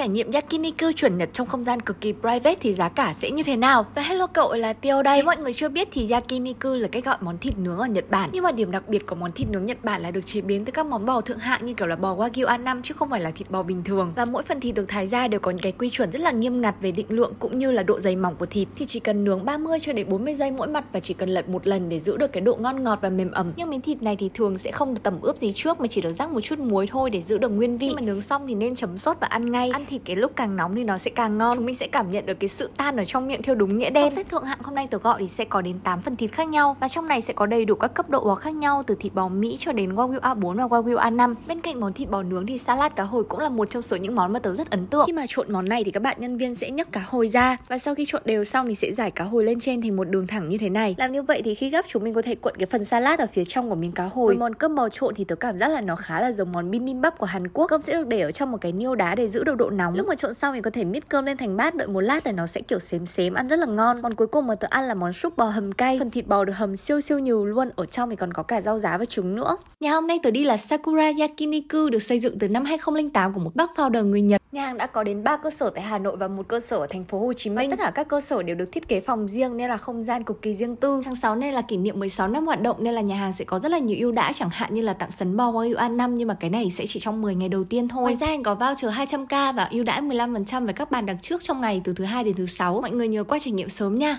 trải nghiệm yakiniku chuẩn Nhật trong không gian cực kỳ private thì giá cả sẽ như thế nào? Và hello cậu là Tiêu đây. Nếu mọi người chưa biết thì yakiniku là cách gọi món thịt nướng ở Nhật Bản. Nhưng mà điểm đặc biệt của món thịt nướng Nhật Bản là được chế biến từ các món bò thượng hạng như kiểu là bò wagyu A5 chứ không phải là thịt bò bình thường. Và mỗi phần thịt được thái ra đều có những cái quy chuẩn rất là nghiêm ngặt về định lượng cũng như là độ dày mỏng của thịt. Thì chỉ cần nướng 30 cho đến 40 giây mỗi mặt và chỉ cần lật một lần để giữ được cái độ ngon ngọt và mềm ẩm. Nhưng miếng thịt này thì thường sẽ không được tẩm ướp gì trước mà chỉ được rắc một chút muối thôi để giữ được nguyên vị. Khi mà nướng xong thì nên chấm sốt và ăn ngay. Ăn thịt cái lúc càng nóng thì nó sẽ càng ngon. Chúng mình sẽ cảm nhận được cái sự tan ở trong miệng theo đúng nghĩa đen. Trong set thượng hạng hôm nay tớ gọi thì sẽ có đến 8 phần thịt khác nhau và trong này sẽ có đầy đủ các cấp độ bò khác nhau từ thịt bò Mỹ cho đến Wagyu A4 và Wagyu A5. Bên cạnh món thịt bò nướng thì salad cá hồi cũng là một trong số những món mà tớ rất ấn tượng. Khi mà trộn món này thì các bạn nhân viên sẽ nhấc cá hồi ra và sau khi trộn đều xong thì sẽ giải cá hồi lên trên thành một đường thẳng như thế này. Làm như vậy thì khi gấp chúng mình có thể cuộn cái phần salad ở phía trong của miếng cá hồi. Với món cơm bò trộn thì tớ cảm giác là nó khá là giống món bibimbap của Hàn Quốc. Cơm sẽ được để ở trong một cái niêu đá để giữ được độ nóng. Lúc mà trộn xong thì có thể mix cơm lên thành bát đợi một lát là nó sẽ kiểu xém xém ăn rất là ngon. Còn cuối cùng mà tớ ăn là món súp bò hầm cay. Phần thịt bò được hầm siêu siêu nhiều luôn. Ở trong thì còn có cả rau giá và trứng nữa. Nhà hôm nay tớ đi là Sakura Yakiniku được xây dựng từ năm 2008 của một bác founder người Nhật. Nhà hàng đã có đến 3 cơ sở tại Hà Nội và một cơ sở ở thành phố Hồ Chí Minh. Tất cả các cơ sở đều được thiết kế phòng riêng nên là không gian cực kỳ riêng tư. Tháng 6 này là kỷ niệm 16 năm hoạt động nên là nhà hàng sẽ có rất là nhiều ưu đãi chẳng hạn như là tặng sấn bò Wagyu A5 nhưng mà cái này sẽ chỉ trong 10 ngày đầu tiên thôi. Ngoài ra anh có voucher 200k và ưu đãi 15% về các bàn đặt trước trong ngày từ thứ hai đến thứ sáu. Mọi người nhớ qua trải nghiệm sớm nha.